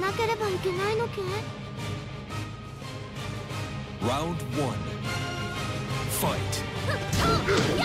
なければいけないのけ？ラウンド1ファイトや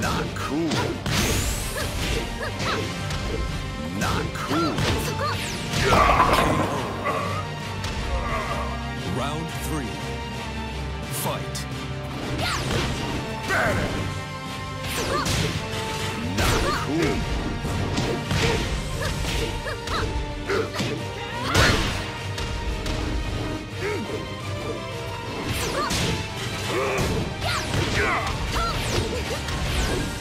Not cool. Not cool. Round three. Fight. Not cool.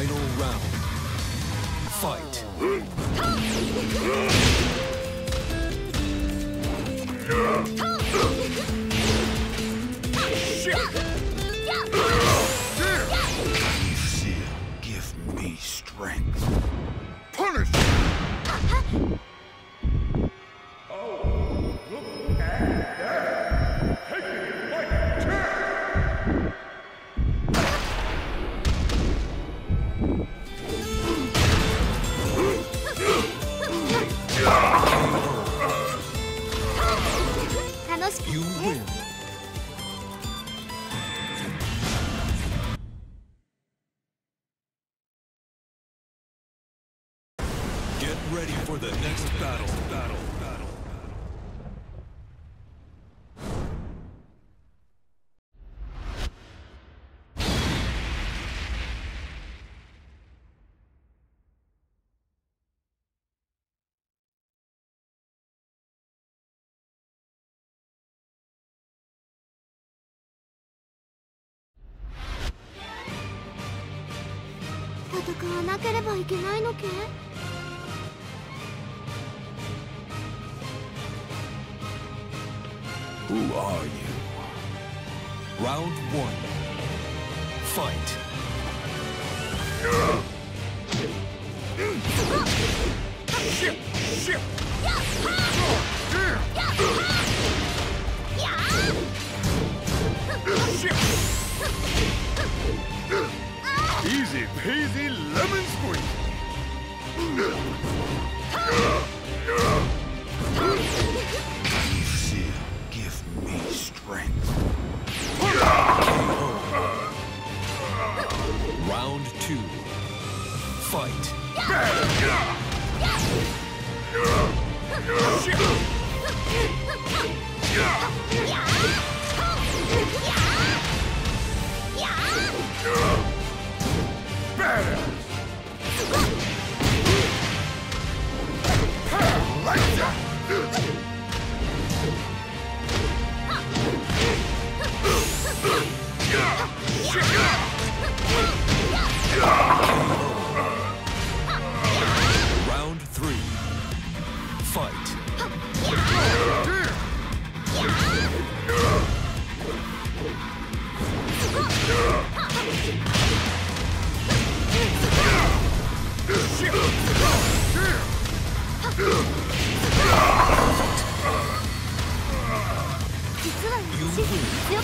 Final round. Fight. Lucille give me strength. Punish! Get ready for the next battle. Battle. Battle. 戦わなければいけないのけ Who are you? Round one. Fight. Easy peasy lemon squeeze. Round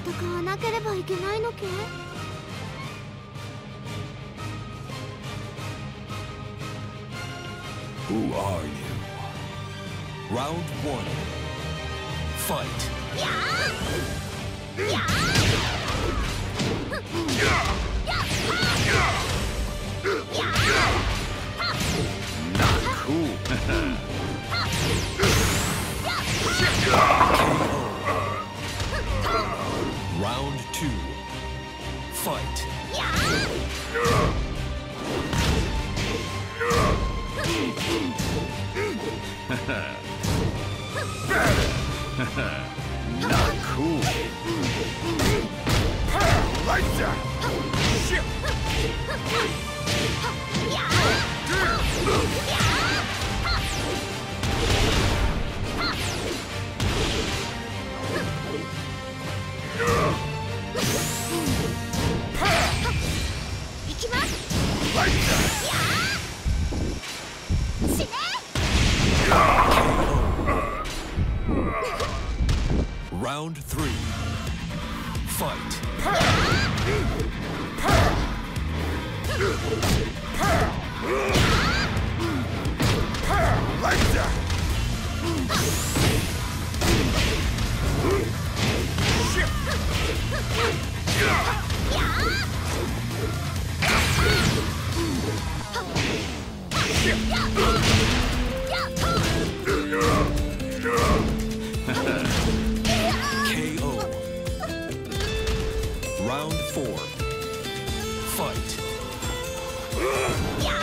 戦わなければいけないのけ？Not cool. Lights out. Shit. Lights out. Round three. Fight. Lights Round four. Fight. Yeah!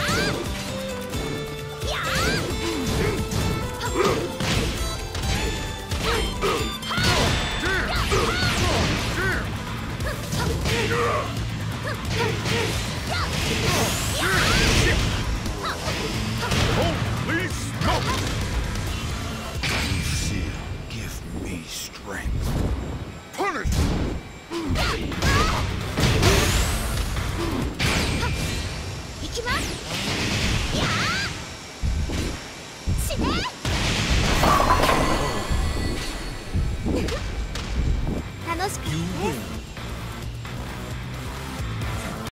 Holy smoke! Lucille, give me strength.